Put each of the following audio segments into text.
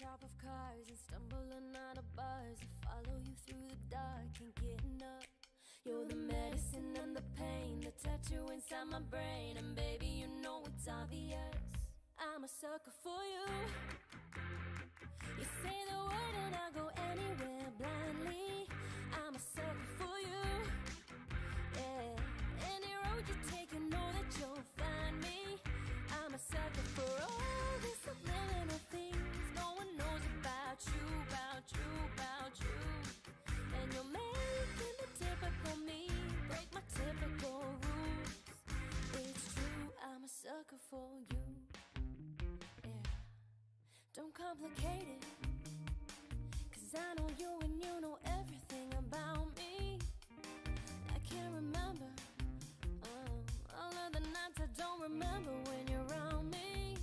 top of cars and stumbling out of bars. I follow you through the dark, can't get enough. You're the medicine and the pain, the tattoo inside my brain. And baby, you know it's obvious. I'm a sucker for you. You say the word and I go anywhere blindly. I'm a sucker for you. Yeah, any road you take, you know that you'll find me. I'm a sucker sucker for you. Yeah, don't complicate it. Cause I know you and you know everything about me. I can't remember uh, all of the nights I don't remember when you're around me.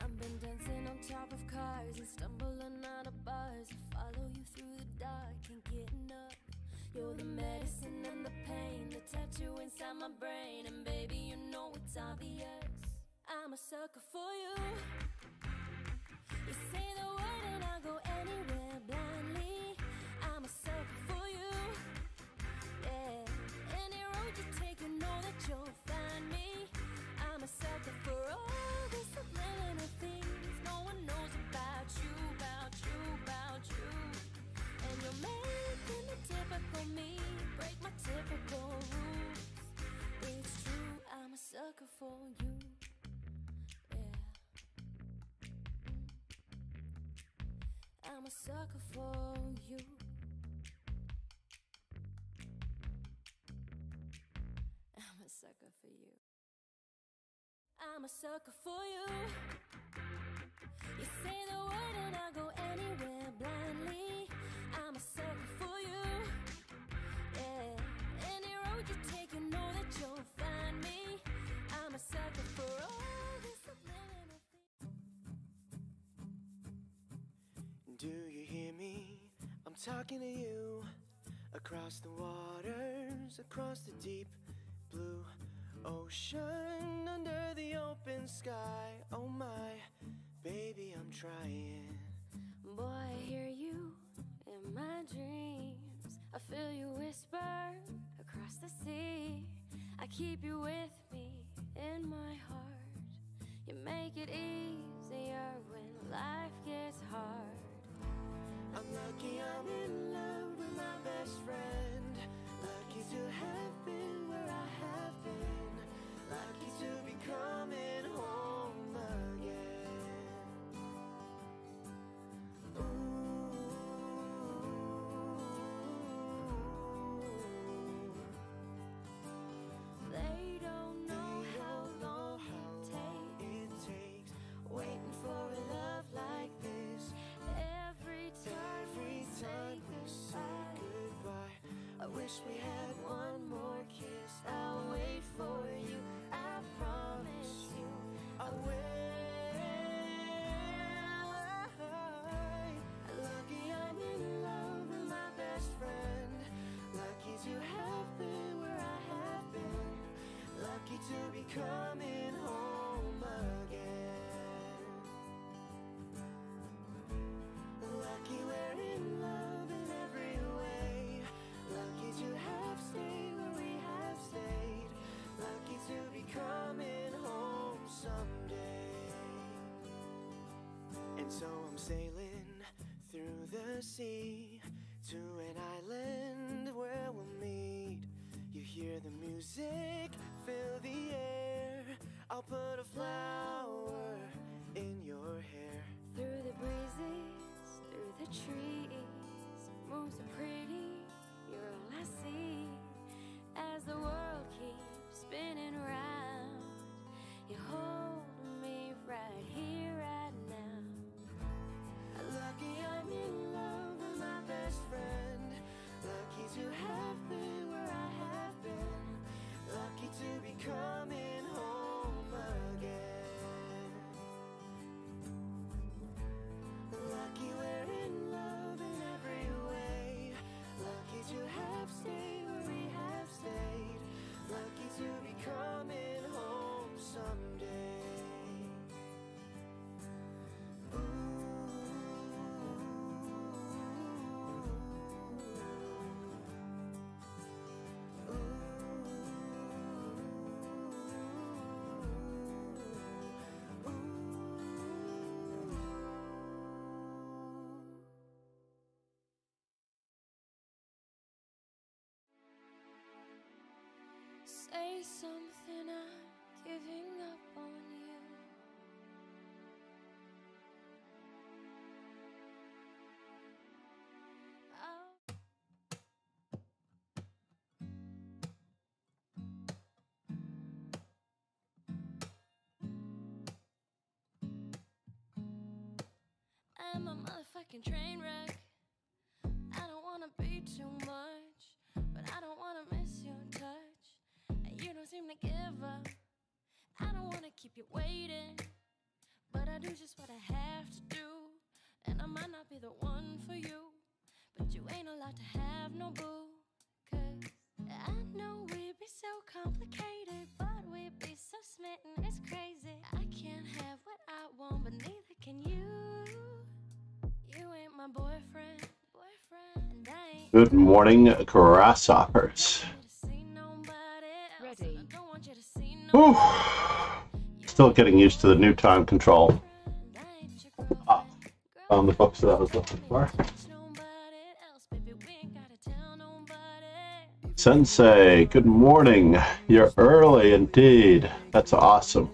I've been dancing on top of cars and stumbling out of bars. I follow you through the dark, can't get enough. You're the medicine and the pain, the tattoo inside my brain. And baby, know it's obvious. I'm a sucker for you. You say the word and I'll go anywhere blindly. I'm a sucker for you. Yeah, any road you take, you know that you'll find me. I'm a sucker for all the subliminal things no one knows about you, about you, about you. And you're making the typical me break my typical sucker for you. Yeah. I'm a sucker for you. I'm a sucker for you. I'm a sucker for you. You say Do you hear me? I'm talking to you across the waters, across the deep blue ocean, under the open sky. Oh my, baby, I'm trying. Boy, I hear you in my dreams. I feel you whisper across the sea. I keep you with me in my heart. You make it easier when life gets hard. I'm lucky I'm in love with my best friend. Lucky to have been where I have been. Lucky to be coming home so I'm sailing through the sea giving up on you. Oh. I'm a motherfucking train wreck. I don't wanna be too much, but I don't wanna miss your touch. And you don't seem to give up. I don't wanna keep you waiting, but I do just what I have to do. And I might not be the one for you, but you ain't allowed to have no boo. Cause I know we'd be so complicated, but we'd be so smitten, it's crazy. I can't have what I want, but neither can you. You ain't my boyfriend, boyfriend, and I ain't. Good morning, grasshoppers. Ready. Whew. Still getting used to the new time control. Ah, found the books that I was looking for. Sensei, good morning. You're early indeed. That's awesome.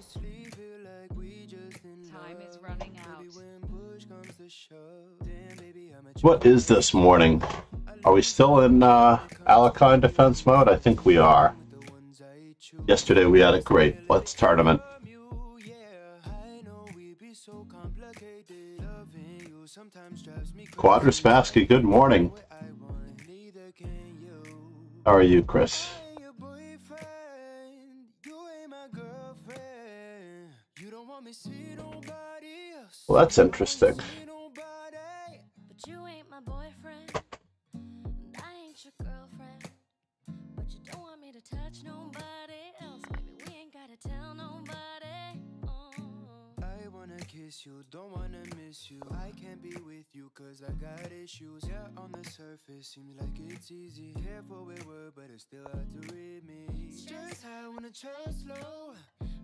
Time is running out. What is this morning? Are we still in uh, Alekhine defense mode? I think we are. Yesterday we had a great Blitz tournament. Quadraspassky, good morning. How are you, Chris? Well, that's interesting. But you kiss you, don't wanna miss you. I can't be with you cause I got issues. Yeah, on the surface, seems like it's easy. Careful with word, but it's still hard to read me. Just I wanna trust slow.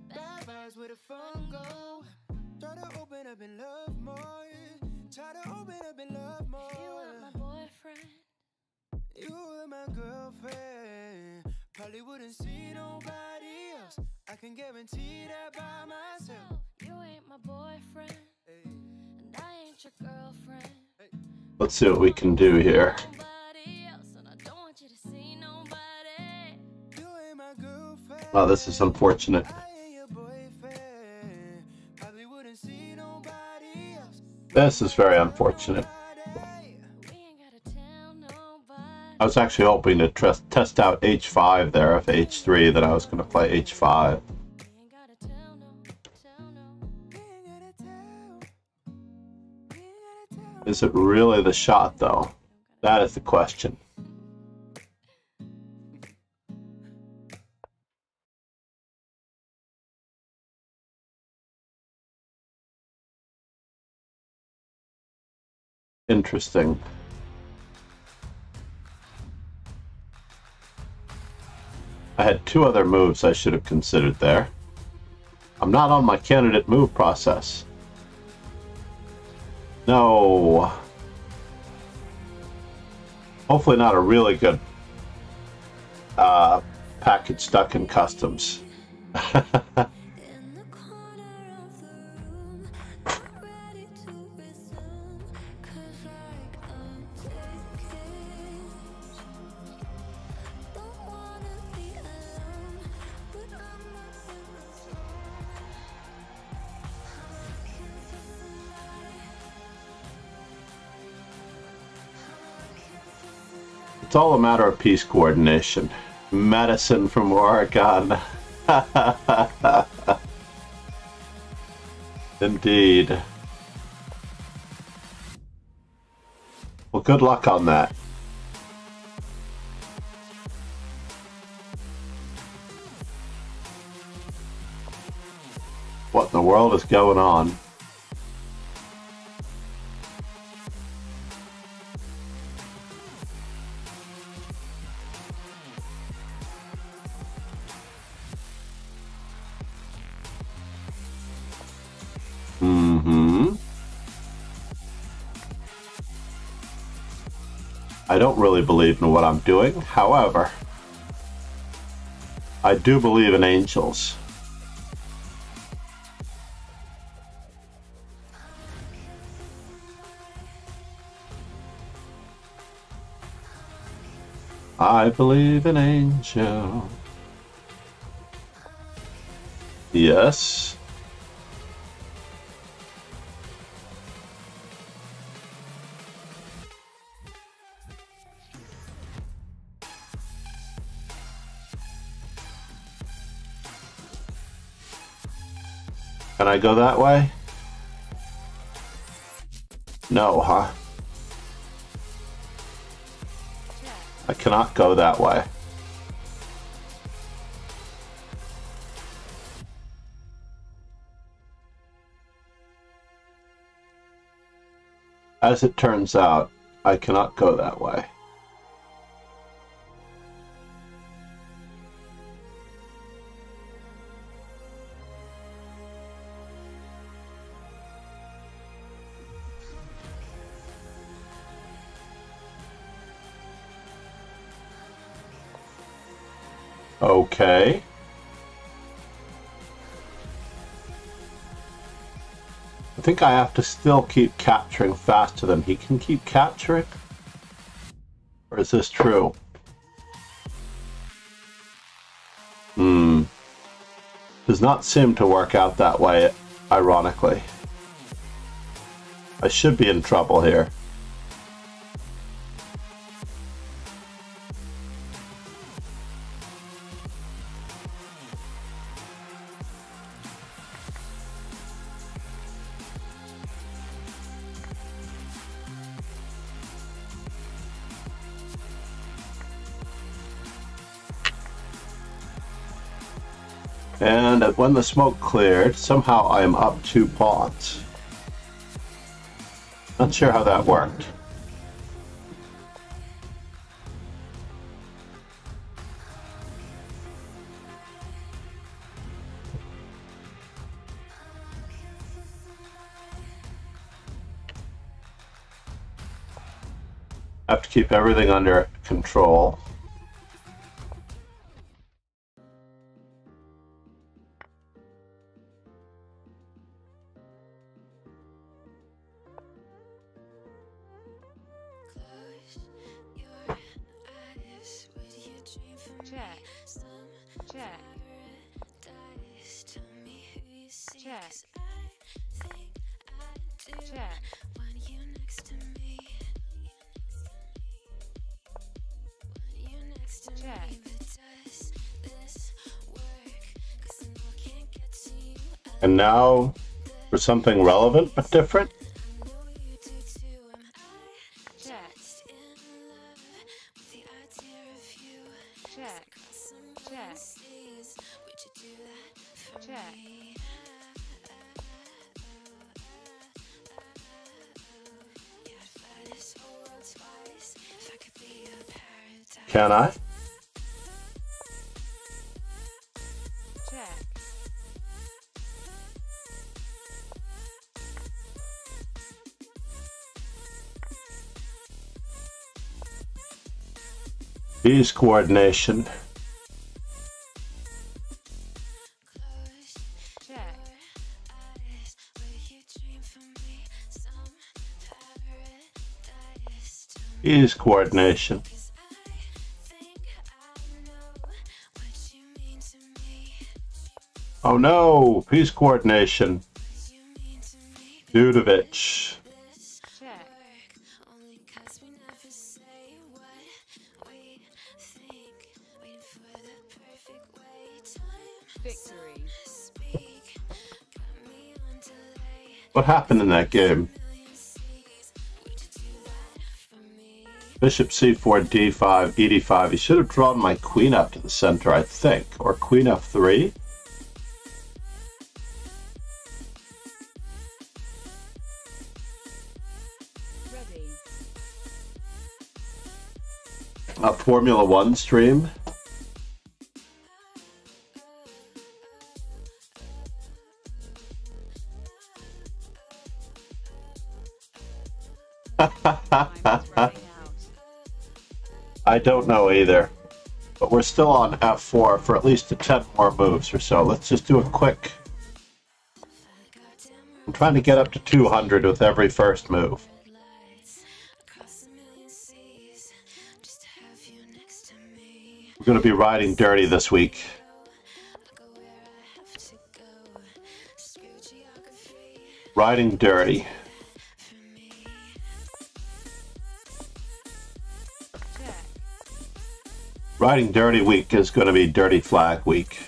Bad vibes where the fun go. Try to open up and love more. Try to open up and love more. You want my boyfriend, You were my girlfriend. Probably wouldn't see nobody else. I can guarantee that by myself. You ain't my boyfriend, Hey, and I ain't your girlfriend. Let's see what we can do here. Nobody else, and I don't want you to see nobody. you ain't my girlfriend. Oh, this is unfortunate. I ain't your boyfriend. Probably wouldn't see nobody else. This is very unfortunate. Nobody. We ain't gotta tell nobody. I was actually hoping to test test out H5 there. If H3, then I was going to play H5. Is it really the shot, though? That is the question. Interesting. I had two other moves I should have considered there. I'm not on my candidate move process. No. Hopefully not a really good uh, package stuck in customs. It's all a matter of piece coordination. Medicine from Oregon. Indeed. Well, good luck on that. What in the world is going on? really believe in what I'm doing. However, I do believe in angels. I believe in angels. Yes. I go that way? No, huh? I cannot go that way. As it turns out, I cannot go that way. Okay. I think I have to still keep capturing faster than he can keep capturing. Or is this true? Hmm. Does not seem to work out that way, ironically. I should be in trouble here. And when the smoke cleared, somehow I am up two pots. Not sure how that worked. Have to keep everything under control. Now for something relevant but different. know you you mean to me. Oh no! Piece coordination. Dudovich. What happened in that game? Bishop c4, d5, e d5. He should have drawn my queen up to the center, I think. Or queen f3. Ready. A Formula One stream. Don't know either. But we're still on f4 for at least 10 more moves or so. Let's just do a quick. I'm trying to get up to 200 with every first move. We're going to be riding dirty this week. Riding dirty. Riding dirty week is going to be dirty flag week.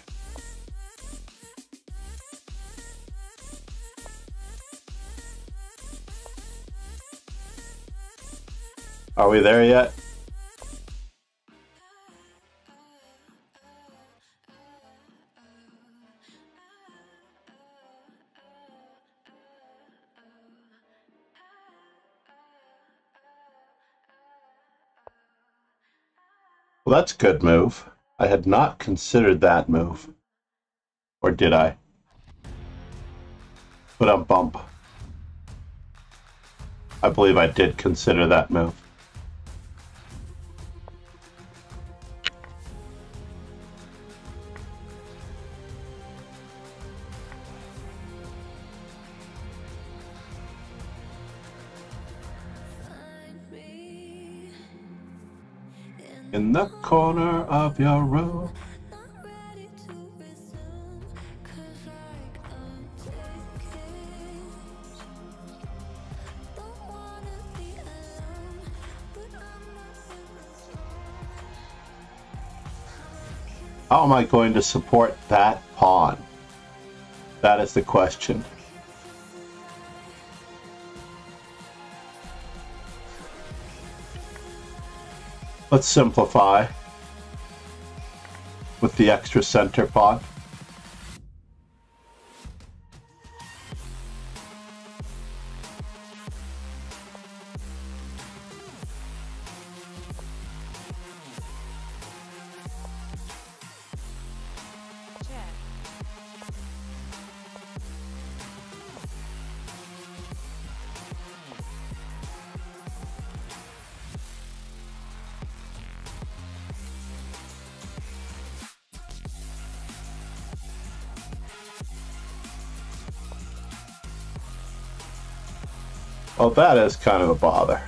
Are we there yet? That's a good move. I had not considered that move. Or did I? But I'm bump. I believe I did consider that move. The corner of your room. How am I going to support that pawn? That is the question. Let's simplify with the extra center pawn. Well, that is kind of a bother.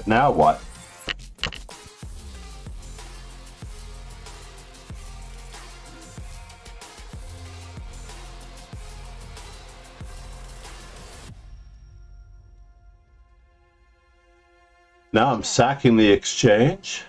Right, now what? Now I'm sacking the exchange.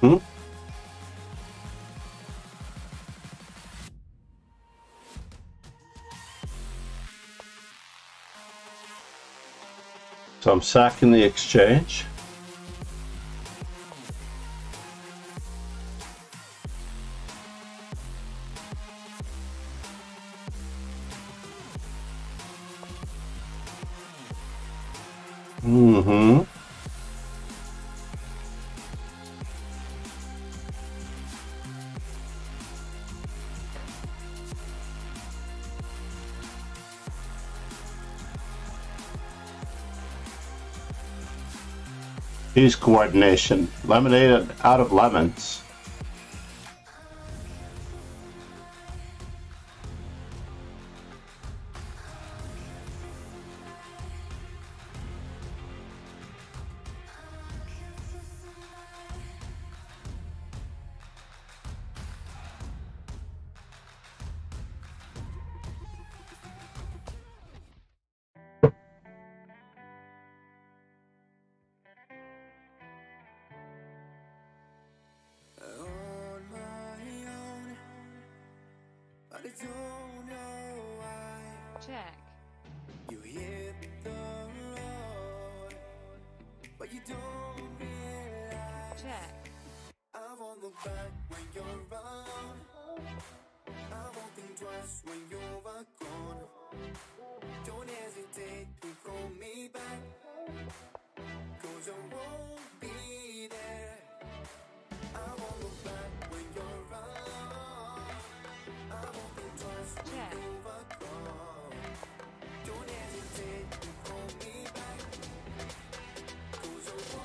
Hmm? So I'm sacking the exchange. He's coordination. Lemonade out of lemons. Check, you hit the road, but you don't realize check, I won't look back when you're around. I won't think twice when you're gone. Don't hesitate to call me back. Cause I won't be there. I won't look back when you're around. I won't think twice when you're gone.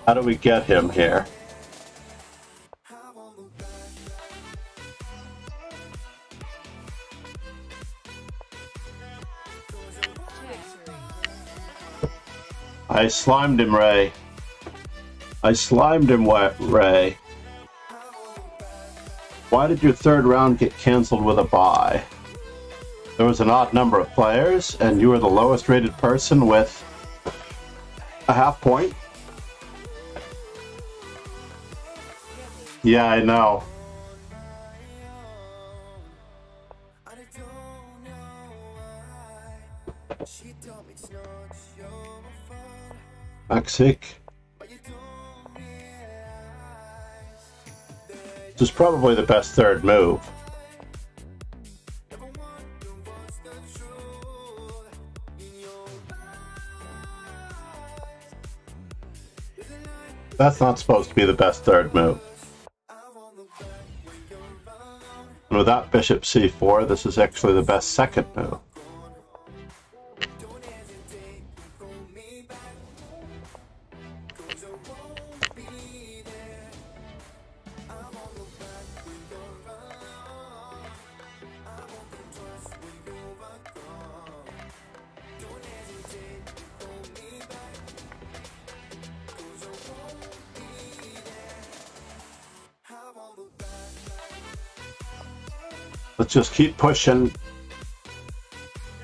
How do we get him here? I slimed him, Ray. I slimed him, Ray. Why did your third round get canceled with a bye? There was an odd number of players, and you were the lowest rated person with a half point? But you don't realize This is probably the best third move. Never wonder what's the truth In your eyes There's a light That's not supposed to be the best third move. And without bishop c4, this is actually the best second move. Just keep pushing.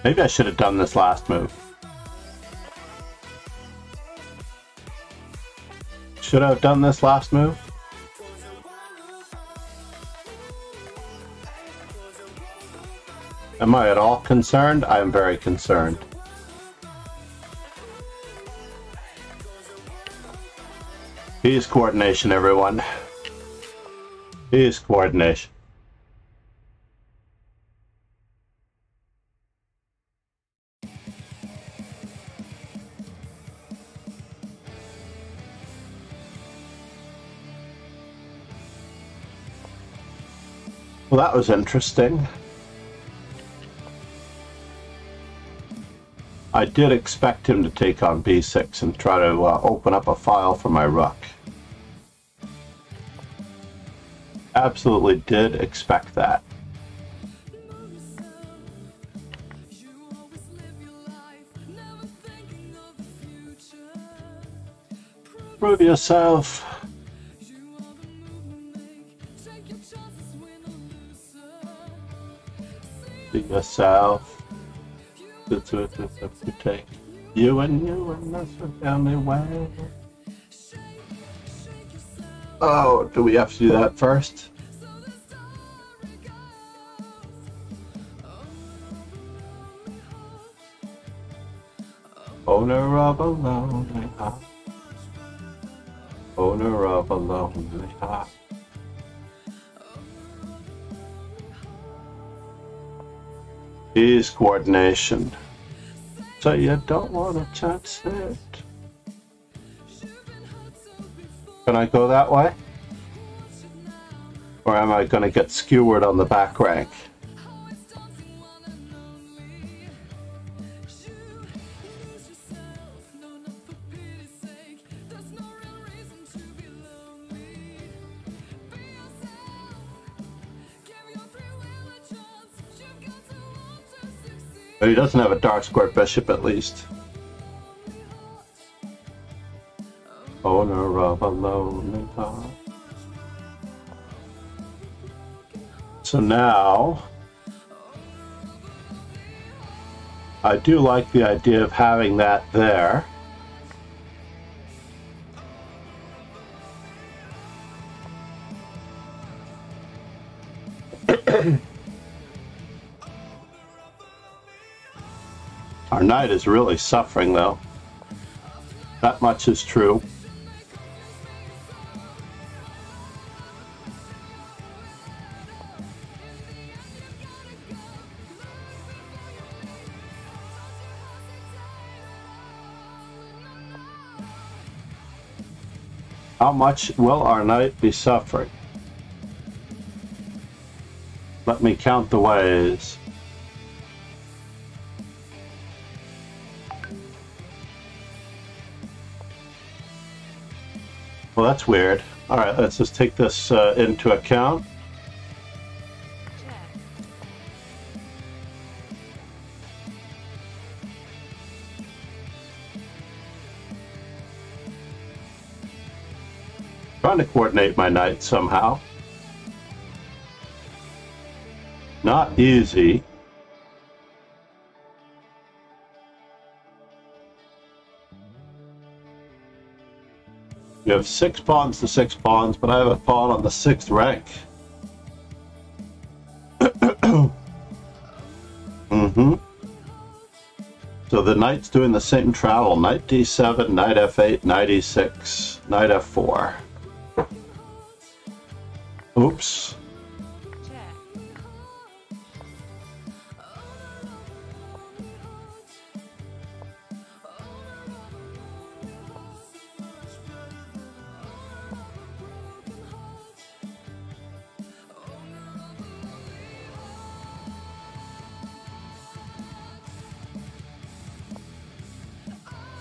Maybe I should have done this last move. Should I have done this last move? Am I at all concerned? I am very concerned. He's coordination, everyone. He's coordination. Well, that was interesting. I did expect him to take on b6 and try to uh, open up a file for my rook. Absolutely did expect that. Prove always Be yourself. That's what that's what you take. You and you and that's the family way. Oh, do we have to do that first? The. Owner of a lonely heart. Owner of a lonely heart. Is coordination. So you don't want to chance it. Can I go that way? Or am I going to get skewered on the back rank? He doesn't have a dark square bishop at least. Owner of a lonely heart. So now, I do like the idea of having that there. Our knight is really suffering, though. That much is true. How much will our knight be suffering? Let me count the ways. That's weird. All right, let's just take this uh, into account. Trying to coordinate my knight somehow. Not easy. We have six pawns to six pawns, but I have a pawn on the sixth rank. mm-hmm. So the knight's doing the same travel. Knight d7, knight f8, knight e6, knight f4. Oops.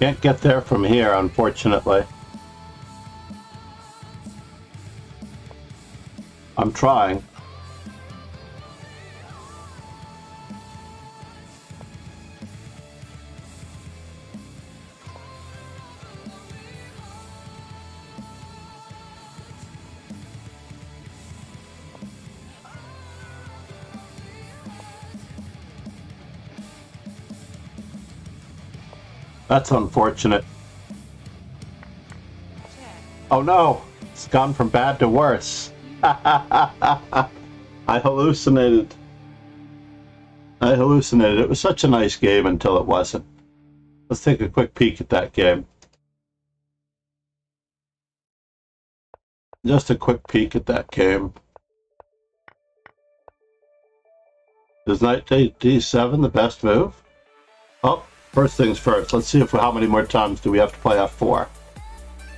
Can't get there from here, unfortunately. I'm trying. That's unfortunate. Oh no, it's gone from bad to worse. I hallucinated. I hallucinated. It was such a nice game until it wasn't. Let's take a quick peek at that game. Just a quick peek at that game. Is knight d- d7 the best move? Oh, first things first. Let's see if how many more times do we have to play f4.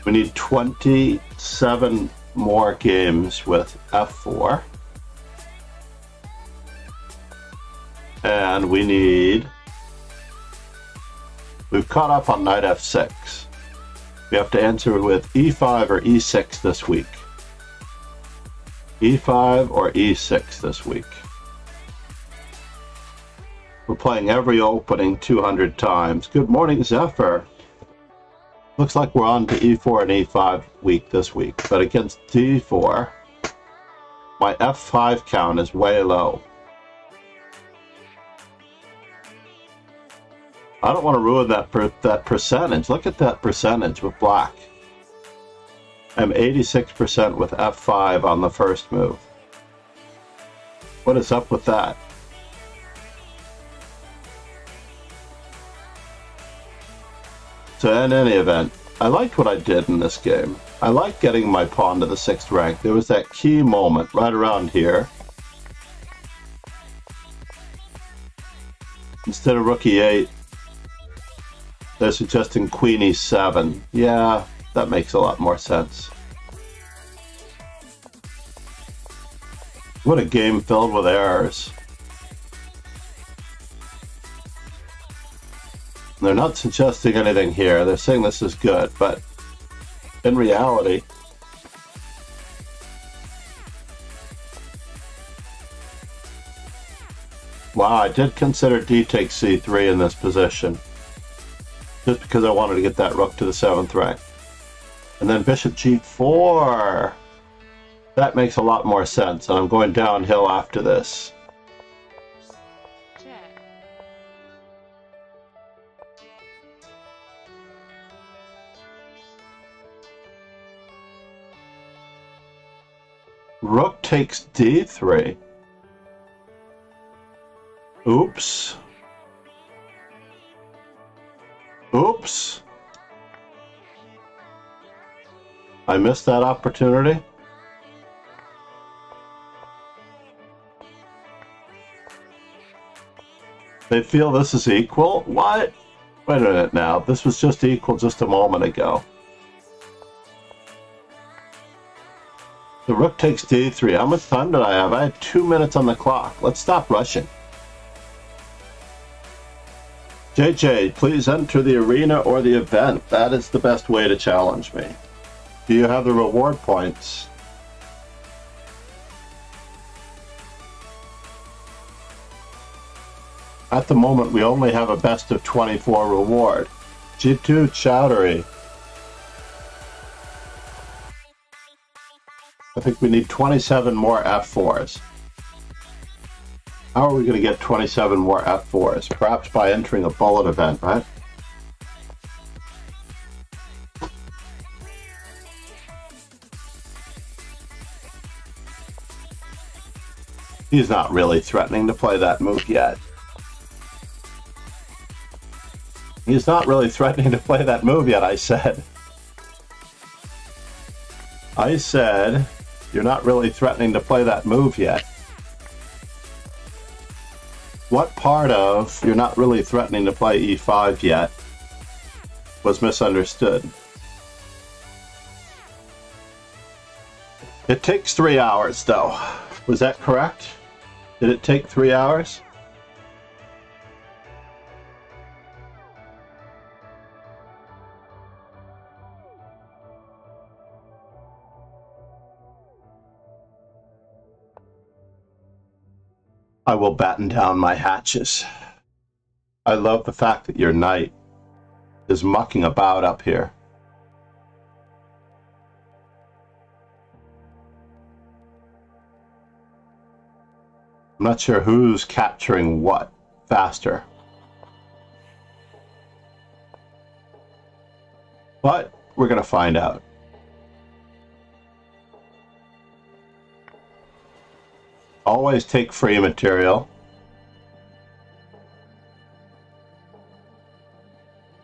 We need 27 more games with f4. And we need. We've caught up on knight f6. We have to answer with e5 or e6 this week. e5 or e6 this week. We're playing every opening 200 times. Good morning, Zephyr. Looks like we're on to e4 and e5 week this week, but against d4, my f5 count is way low. I don't want to ruin that per, that percentage. Look at that percentage with black. I'm 86% with f5 on the first move. What is up with that? So in any event, I liked what I did in this game. I liked getting my pawn to the sixth rank. There was that key moment right around here. Instead of rook e8, they're suggesting queen e7. Yeah, that makes a lot more sense. What a game filled with errors. They're not suggesting anything here. They're saying this is good, but in reality, wow, I did consider d takes c3 in this position, just because I wanted to get that rook to the seventh rank. And then bishop g4. That makes a lot more sense, and I'm going downhill after this. Rook takes d3. Oops. Oops. I missed that opportunity. They feel this is equal? What? Wait a minute now. This was just equal just a moment ago. The rook takes d3. How much time did I have? I had two minutes on the clock. Let's stop rushing. JJ, please enter the arena or the event. That is the best way to challenge me. Do you have the reward points? At the moment, we only have a best of 24 reward. G2 Chowdery. I think we need 27 more F4s. How are we going to get 27 more F4s? Perhaps by entering a bullet event, right? He's not really threatening to play that move yet. He's not really threatening to play that move yet, I said. I said, you're not really threatening to play that move yet. What part of you're not really threatening to play e5 yet was misunderstood? It takes three hours, though. Was that correct? Did it take three hours? I will batten down my hatches. I love the fact that your knight is mucking about up here. I'm not sure who's capturing what faster. But we're going to find out. Always take free material.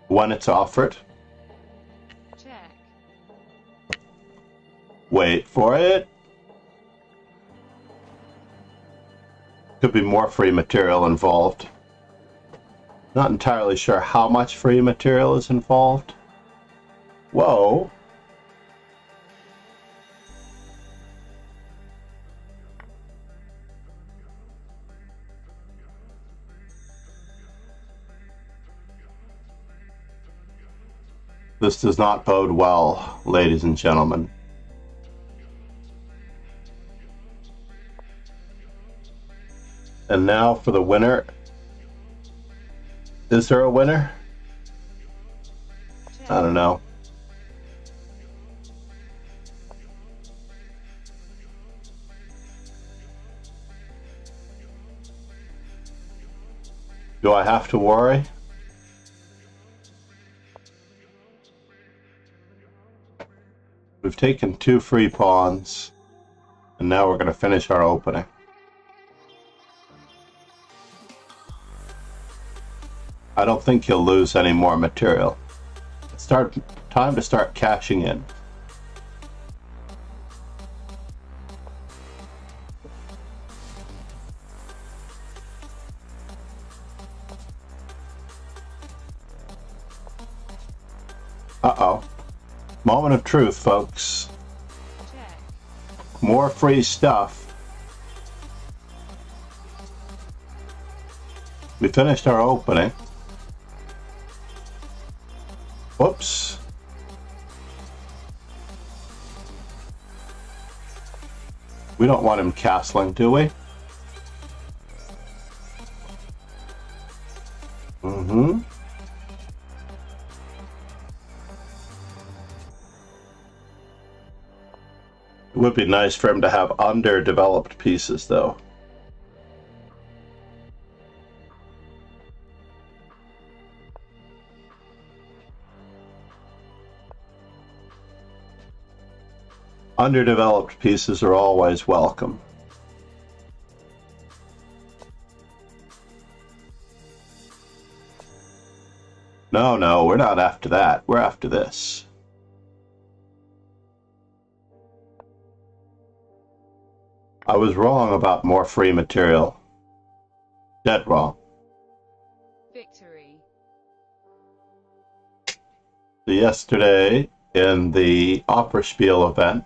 When it's offered. check, Wait for it. Could be more free material involved. Not entirely sure how much free material is involved. Whoa. This does not bode well, ladies and gentlemen. And now for the winner. Is there a winner? I don't know. Do I have to worry? We've taken two free pawns, and now we're going to finish our opening. I don't think he'll lose any more material. Start time to start cashing in. Moment of truth, folks. More free stuff. We finished our opening. Whoops. We don't want him castling, do we? Be nice for him to have underdeveloped pieces, though. Underdeveloped pieces are always welcome. No, no, we're not after that. We're after this. I was wrong about more free material. Dead wrong. Victory. Yesterday, in the Opera Spiel event,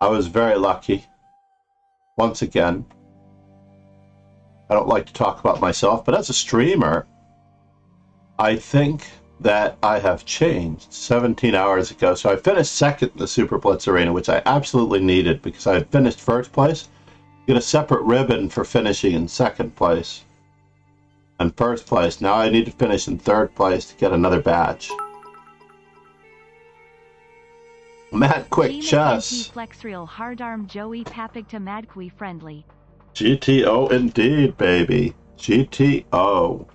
I was very lucky. Once again, I don't like to talk about myself, but as a streamer, I think that I have changed 17 hours ago. So I finished second in the Super Blitz Arena, which I absolutely needed because I had finished first place. Get a separate ribbon for finishing in second place and first place. Now I need to finish in third place to get another badge. Matt Quick Chess. Flex Real Hard Arm Joey Papigta Madqui Friendly. GTO indeed, baby. GTO.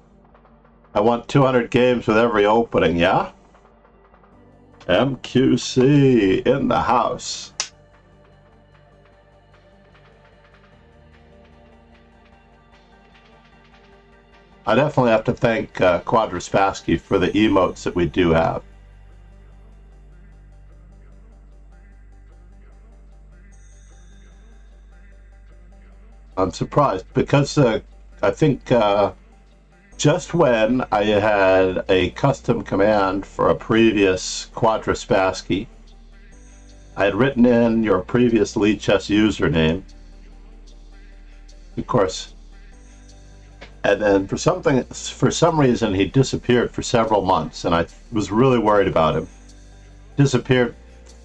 I want 200 games with every opening, yeah? MQC in the house. I definitely have to thank uh, Quadraspassky for the emotes that we do have. I'm surprised because uh, I think uh, just when I had a custom command for a previous Quadraspassky, I had written in your previous Lichess username, of course, and then for something, for some reason, he disappeared for several months, and I was really worried about him. Disappeared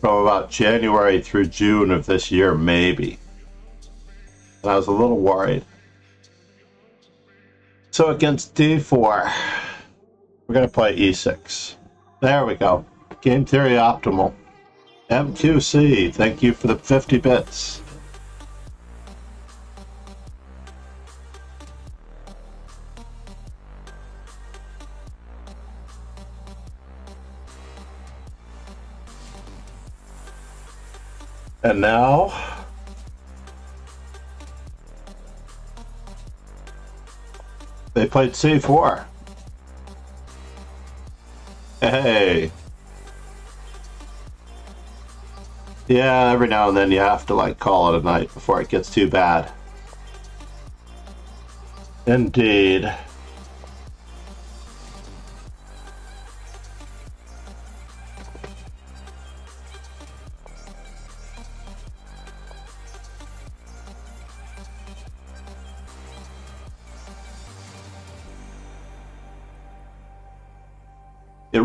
from about January through June of this year, maybe. And I was a little worried. So against d4, we're going to play e6. There we go. Game theory optimal. MQC, thank you for the 50 bits. And now played C4. Hey. Yeah, every now and then you have to like call it a night before it gets too bad. Indeed.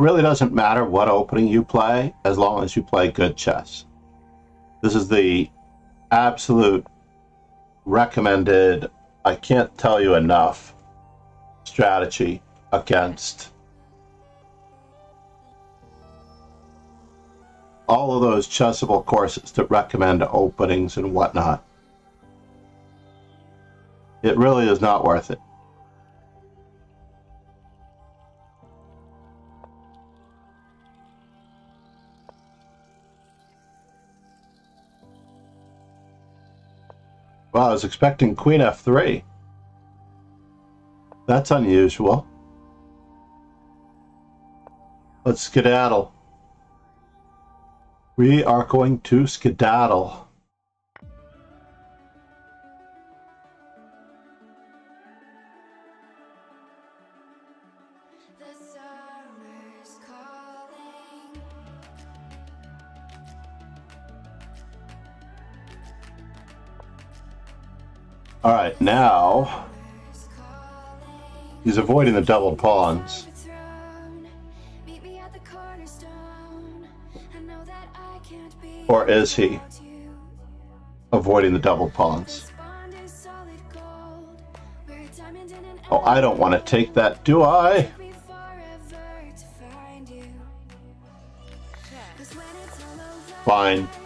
Really doesn't matter what opening you play as long as you play good chess. This is the absolute recommended, I can't tell you enough, strategy against all of those chessable courses that recommend openings and whatnot. It really is not worth it. Well, I was expecting Queen F3. That's unusual. Let's skedaddle. We are going to skedaddle. The summer's All right, now he's avoiding the double pawns. Or is he? Avoiding the double pawns. Oh, I don't want to take that, do I? Took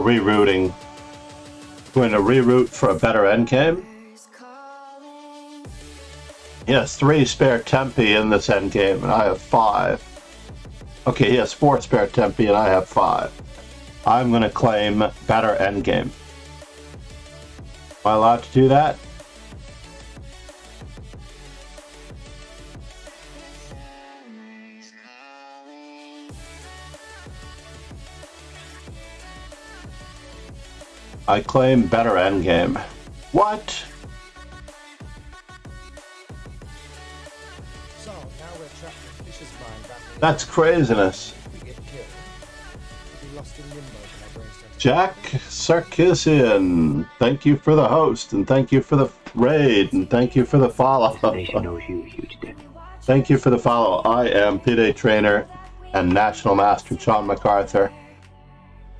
rerouting. Going to reroute for a better years calling. He has three spare tempi in this endgame, and I have five. Okay, he has four spare tempi and I have five. I'm going to claim better endgame. Am I allowed to do that? I claim better endgame. What? So now we're trapped in Fisher's mind That's craziness. we get killed. We'll be lost in limbo when our brains turn to Jack Sarkisian, thank you for the host, and thank you for the raid, and thank you for the follow. nation knows you, huge dick. Thank you for the follow. I am FIDE Trainer and National Master John MacArthur.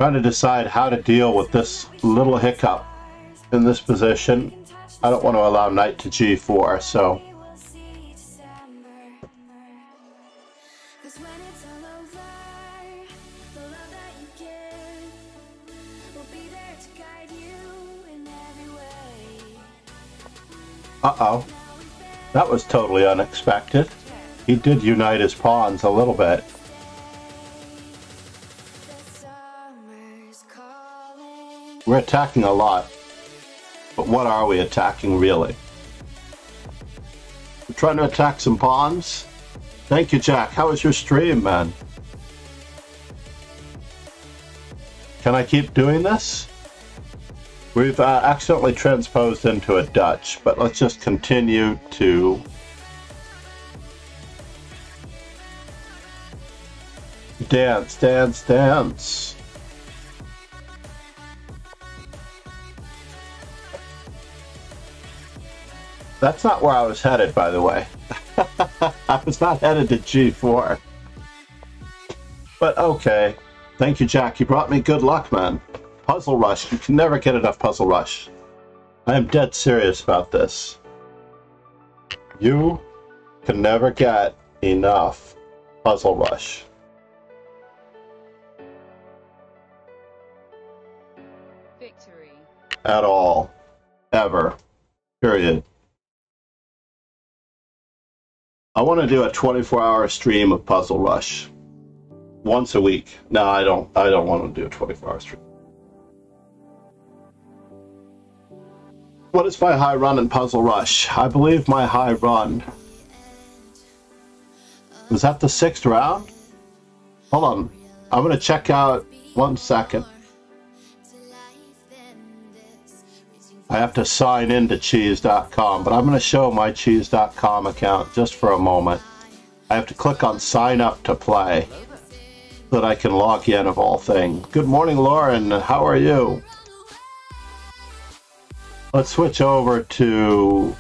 Trying to decide how to deal with this little hiccup in this position. I don't want to allow knight to g4, so uh-oh. That was totally unexpected. He did unite his pawns a little bit. We're attacking a lot. But what are we attacking really? We're trying to attack some pawns? Thank you, Jack. How was your stream, man? Can I keep doing this? We've uh, accidentally transposed into a Dutch, but let's just continue to dance, dance, dance. That's not where I was headed, by the way. I was not headed to G4. But okay. Thank you, Jack. You brought me good luck, man. Puzzle Rush. You can never get enough Puzzle Rush. I am dead serious about this. You can never get enough Puzzle Rush. Victory. At all. Ever. Period. I want to do a 24 hour stream of Puzzle Rush. Once a week. No, I don't I don't want to do a 24 hour stream. What is my high run in Puzzle Rush? I believe my high run. Was that the sixth round? Hold on. I'm gonna check out one second. I have to sign into chess.com, but I'm going to show my chess.com account just for a moment. I have to click on sign up to play so that I can log in of all things. Good morning, Lauren. How are you? Let's switch over to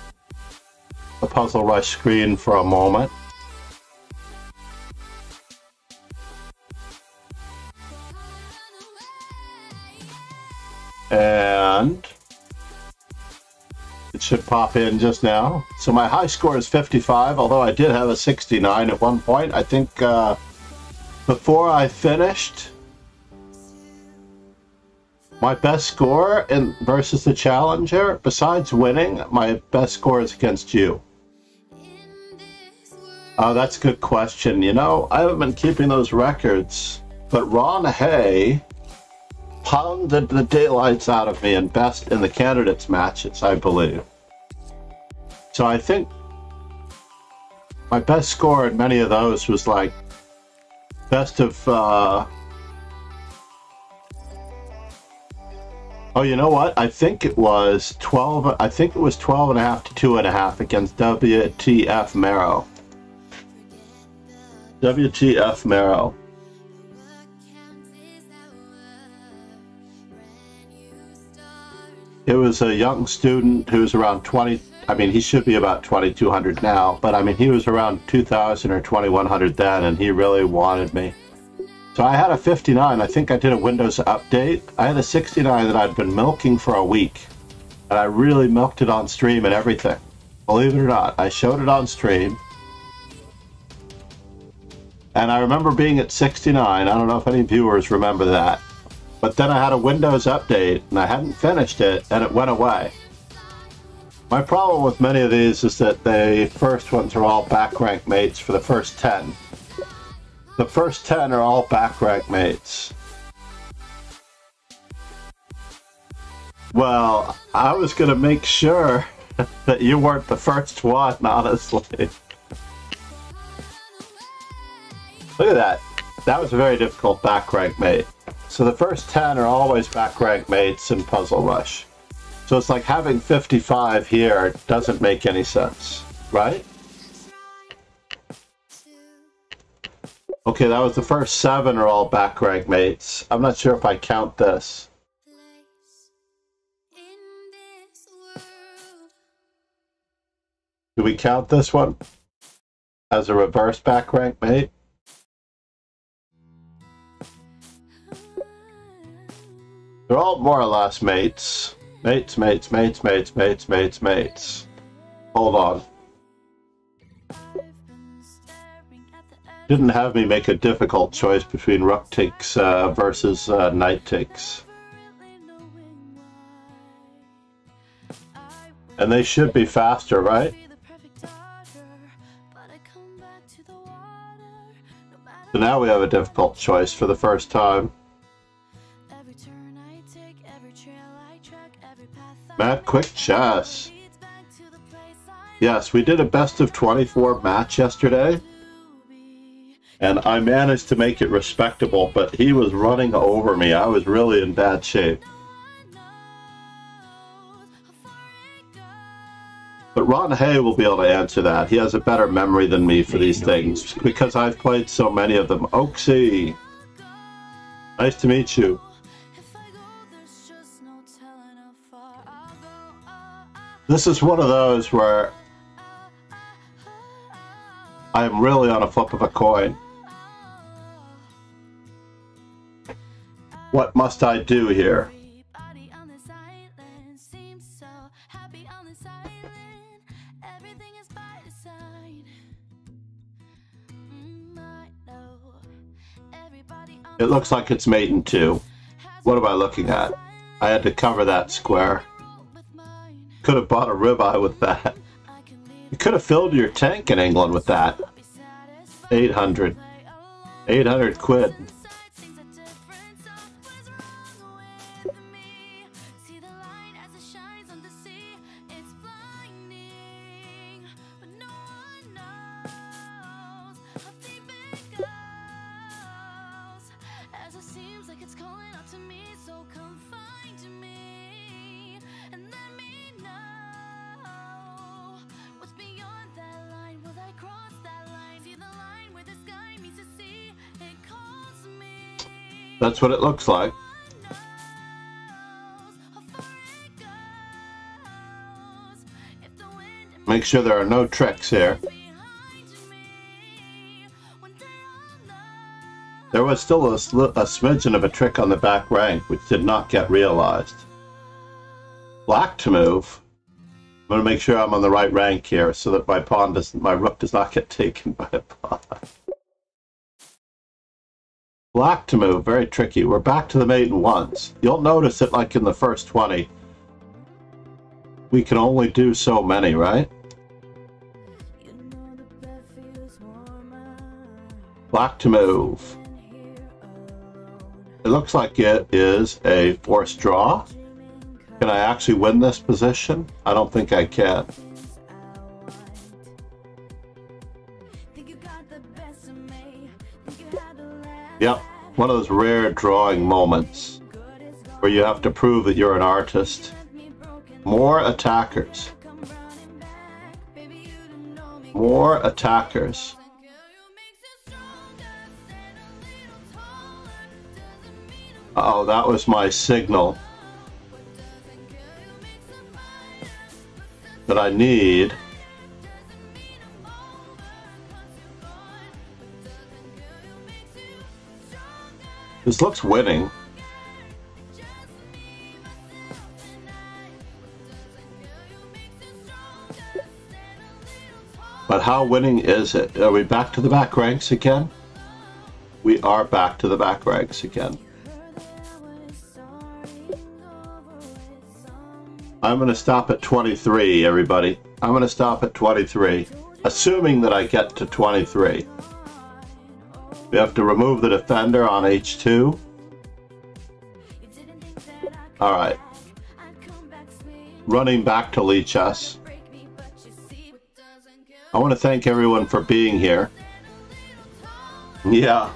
the Puzzle Rush screen for a moment. And should pop in just now. So my high score is 55, although I did have a 69 at one point. I think uh, before I finished, my best score in versus the challenger, besides winning, my best score is against you. Oh, that's a good question. You know, I haven't been keeping those records, but Ron Hay pounded the daylights out of me in best in the candidates matches, I believe. So I think my best score in many of those was like best of uh Oh, you know what? I think it was 12 I think it was 12 and a half to two and a half against WTF Marrow. WTF Marrow. It was a young student who was around 20. I mean, he should be about 2,200 now, but I mean, he was around 2,000 or 2,100 then, and he really wanted me. So I had a 59. I think I did a Windows update. I had a 69 that I'd been milking for a week, and I really milked it on stream and everything. Believe it or not, I showed it on stream. And I remember being at 69. I don't know if any viewers remember that. But then I had a Windows update and I hadn't finished it and it went away. My problem with many of these is that the first ones are all back rank mates for the first 10. The first 10 are all back rank mates. Well, I was going to make sure that you weren't the first one, honestly. Look at that. That was a very difficult back rank mate. So the first 10 are always back rank mates in Puzzle Rush. So it's like having 55 here doesn't make any sense, right? Okay, that was the first seven are all back rank mates. I'm not sure if I count this. Do we count this one as a reverse back rank mate? They're all more or less mates. Mates, mates, mates, mates, mates, mates, mates. Hold on. Didn't have me make a difficult choice between rook takes uh, versus uh, knight takes. And they should be faster, right? So now we have a difficult choice for the first time. Matt Quick Chess. Yes, we did a best of 24 match yesterday. And I managed to make it respectable, but he was running over me. I was really in bad shape. But Ron Hay will be able to answer that. He has a better memory than me for these things because I've played so many of them. Oaksy, nice to meet you. This is one of those where I'm really on a flip of a coin. What must I do here? It looks like it's mate in two. What am I looking at? I had to cover that square. Could have bought a ribeye with that. You could have filled your tank in England with that. 800. 800 quid. That's what it looks like. Make sure there are no tricks here. There was still a, a smidgen of a trick on the back rank which did not get realized. Black to move. I'm going to make sure I'm on the right rank here so that my pawn doesn't, my rook does not get taken by a Black to move, very tricky. We're back to the maiden ones. You'll notice that like in the first 20, we can only do so many, right? Black to move. It looks like it is a forced draw. Can I actually win this position? I don't think I can. One of those rare drawing moments where you have to prove that you're an artist. More attackers. More attackers. Oh, that was my signal that I need. This looks winning. But how winning is it? Are we back to the back ranks again? We are back to the back ranks again. I'm going to stop at 23, everybody. I'm going to stop at 23, assuming that I get to 23. We have to remove the defender on H2. Alright. Running back to Lichess. I want to thank everyone for being here. Yeah.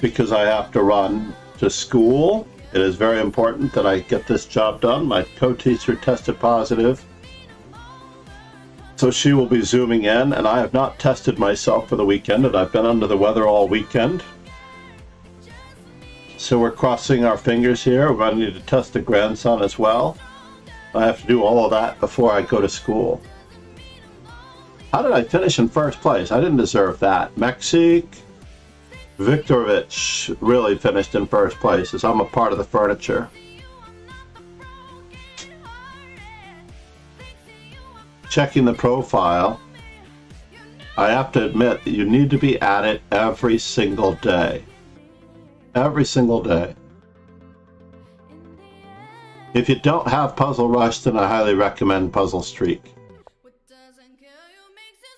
Because I have to run to school. It is very important that I get this job done. My co-teacher tested positive. So she will be zooming in, and I have not tested myself for the weekend, and I've been under the weather all weekend. So we're crossing our fingers here. We're going to need to test the grandson as well. I have to do all of that before I go to school. How did I finish in first place? I didn't deserve that. Mexique, Viktorovich really finished in first place as I'm a part of the furniture. Checking the profile, I have to admit that you need to be at it every single day. Every single day. If you don't have Puzzle Rush, then I highly recommend Puzzle Streak.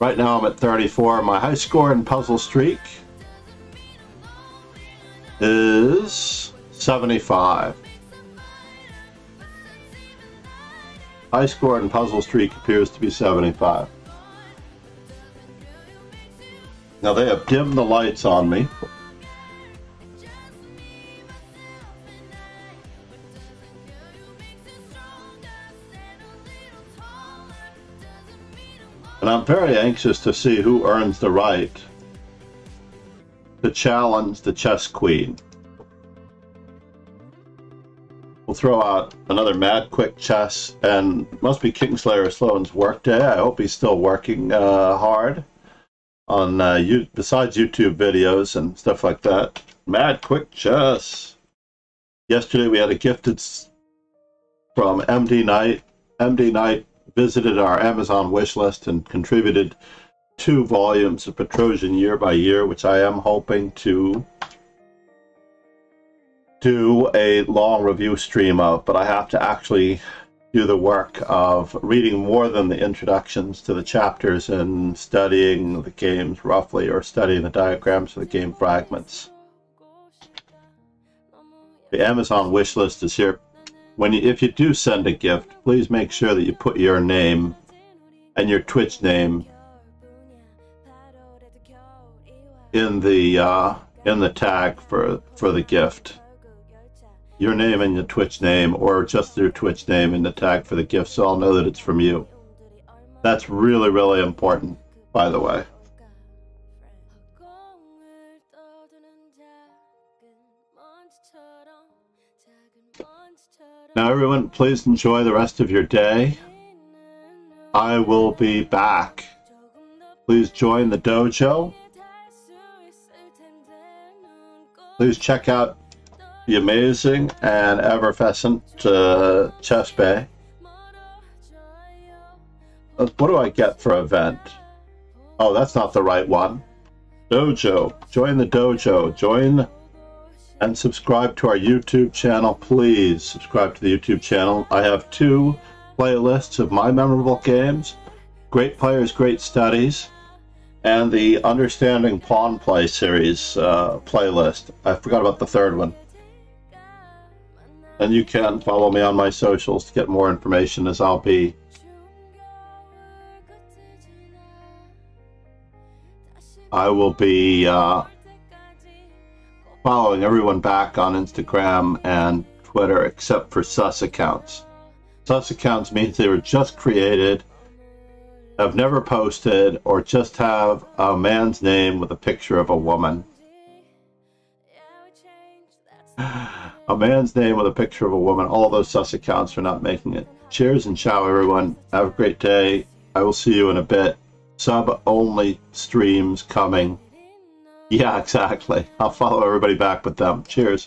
Right now I'm at 34. My high score in Puzzle Streak is 75. High score in Puzzle Streak appears to be 75. Now they have dimmed the lights on me. And I'm very anxious to see who earns the right to challenge the chess queen. We'll throw out another mad quick chess, and must be Kingslayer Sloan's workday. I hope he's still working uh, hard on uh, you besides YouTube videos and stuff like that. Mad quick chess. Yesterday we had a gifted from MD Knight. MD Knight visited our Amazon wish list and contributed two volumes of Petrosian year by year, which I am hoping to do a long review stream of, but I have to actually do the work of reading more than the introductions to the chapters and studying the games roughly or studying the diagrams of the game fragments. The Amazon wish list is here. When you, if you do send a gift, please make sure that you put your name and your Twitch name in the uh, in the tag for for the gift. Your name and your Twitch name, or just your Twitch name in the tag for the gift, so I'll know that it's from you. That's really, really important, by the way. Now, everyone, please enjoy the rest of your day. I will be back. Please join the dojo. Please check out the amazing and effervescent uh, Chess Bay. Uh, What do I get for event? Oh, that's not the right one. Dojo. Join the dojo. Join and subscribe to our YouTube channel. Please subscribe to the YouTube channel. I have two playlists of my memorable games Great Players, Great Studies, and the Understanding Pawn Play series uh, playlist. I forgot about the third one. And you can follow me on my socials to get more information as I'll be I will be uh, following everyone back on Instagram and Twitter except for sus accounts. Sus accounts means they were just created, have never posted, or just have a man's name with a picture of a woman. A man's name with a picture of a woman. All those sus accounts are not making it. Cheers and ciao, everyone. Have a great day. I will see you in a bit. Sub only streams coming. Yeah, exactly. I'll follow everybody back with them. Cheers.